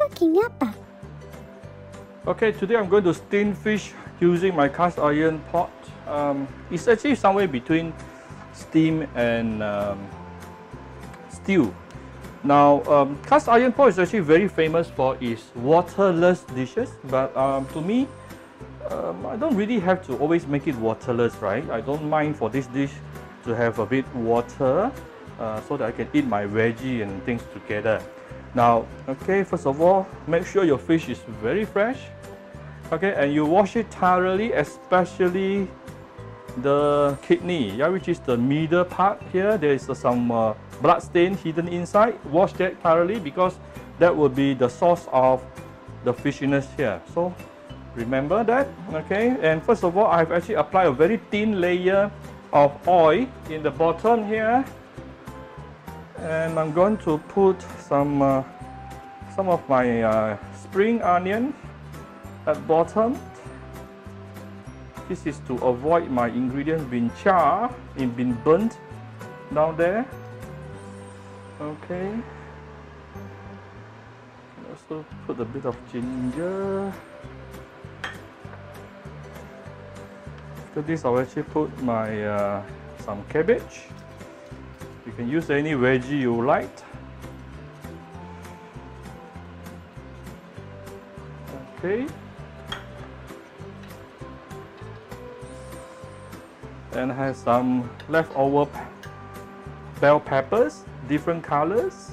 cooking? Okay, today I'm going to steam fish using my cast iron pot. Um, it's actually somewhere between steam and um, stew. Now, um, cast iron pot is actually very famous for its waterless dishes, but um, to me, um, I don't really have to always make it waterless, right? I don't mind for this dish to have a bit water uh, so that I can eat my veggie and things together. Now, okay, first of all, make sure your fish is very fresh. Okay, and you wash it thoroughly, especially the kidney, yeah, which is the middle part here. There is uh, some uh, blood stain hidden inside. Wash that thoroughly because that will be the source of the fishiness here. So remember that, okay? And first of all, I've actually applied a very thin layer of oil in the bottom here and I'm going to put some uh, some of my uh, spring onion at bottom. This is to avoid my ingredients being charred and being burnt down there. Okay. Also put a bit of ginger. After this I'll actually put my uh, some cabbage can use any veggie you like. Okay. And has some leftover bell peppers, different colors.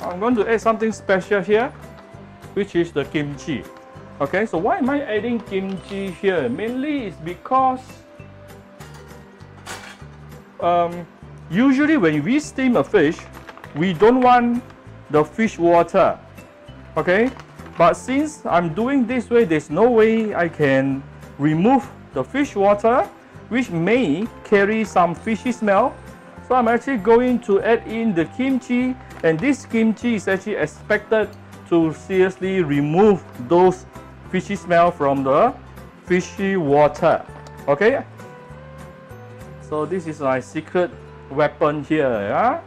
I'm going to add something special here, which is the kimchi. Okay, so why am I adding kimchi here? Mainly it's because um, usually when we steam a fish, we don't want the fish water. Okay, but since I'm doing this way, there's no way I can remove the fish water, which may carry some fishy smell. So I'm actually going to add in the kimchi, and this kimchi is actually expected to seriously remove those fishy smell from the fishy water. Okay? So this is my secret weapon here. Yeah?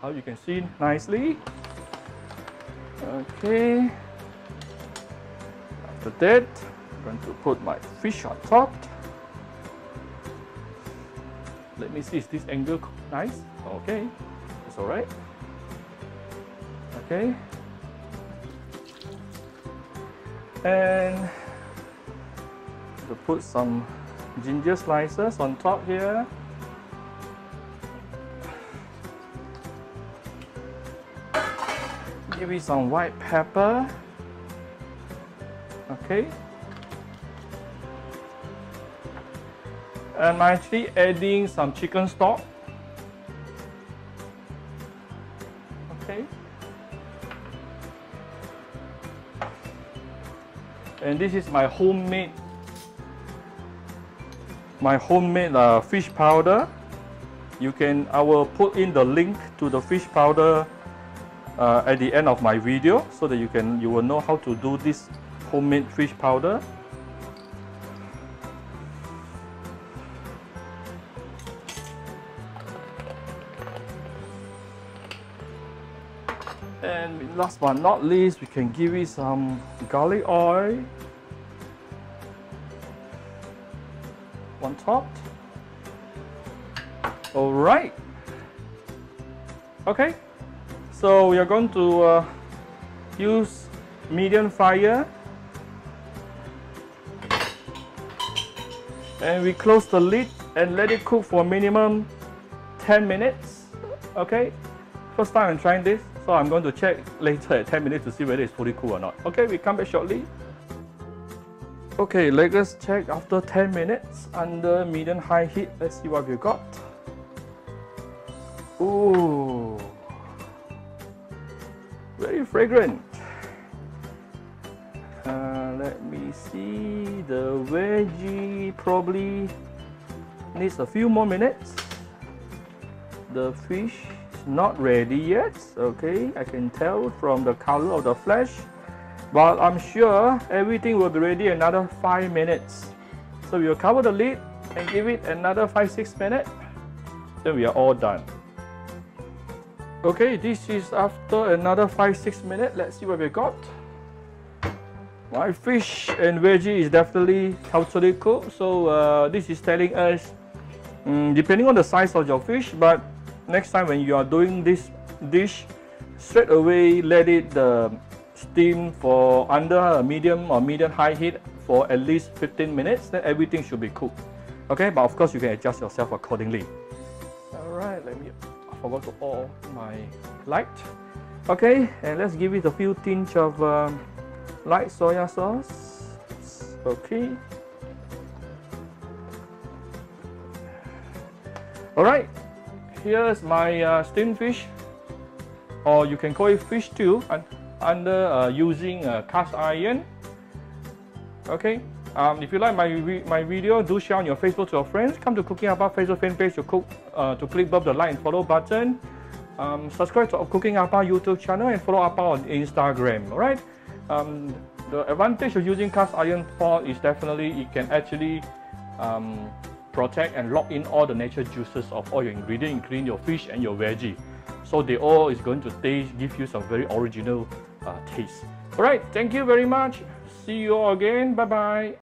How you can see nicely. Okay. After that, I'm going to put my fish on top. Let me see, is this angle nice? Okay, it's all right. Okay, and to put some ginger slices on top here. Give me some white pepper. Okay. And I'm actually adding some chicken stock and this is my homemade my homemade uh, fish powder. You can I will put in the link to the fish powder uh, at the end of my video so that you can you will know how to do this homemade fish powder And last but not least, we can give it some garlic oil on top. All right. Okay. So we are going to uh, use medium fire. And we close the lid and let it cook for minimum 10 minutes. Okay. First time I'm trying this. So I'm going to check later at 10 minutes to see whether it's fully cool or not. Okay, we come back shortly. Okay, let us check after 10 minutes under medium high heat. Let's see what we got. Ooh, very fragrant. Uh, let me see, the veggie probably needs a few more minutes. The fish not ready yet okay I can tell from the color of the flesh but I'm sure everything will be ready another 5 minutes so we'll cover the lid and give it another 5-6 minutes then we are all done. Okay, this is after another 5-6 minutes. Let's see what we got. My fish and veggie is definitely totally cooked. So uh, this is telling us, um, depending on the size of your fish, but next time when you are doing this dish, straight away let it uh, steam for under a medium or medium high heat for at least 15 minutes, then everything should be cooked. Okay, but of course you can adjust yourself accordingly. Alright, let me, I forgot to off my light. Okay, and let's give it a few tinge of um, light soya sauce. Okay. Alright, here's my uh, steamed fish, or you can call it fish stew, under uh, using a cast iron. Okay, um, if you like my my video, do share on your Facebook to your friends. Come to Cooking Appa Facebook fan page to cook uh, to click above the like and follow button. Um, subscribe to Cooking Appa YouTube channel and follow Appa on Instagram. All right. Um, the advantage of using cast iron pot is definitely it can actually um, protect and lock in all the natural juices of all your ingredients, including your fish and your veggie. So they all is going to taste, give you some very original uh, taste. All right. Thank you very much. See you all again. Bye bye.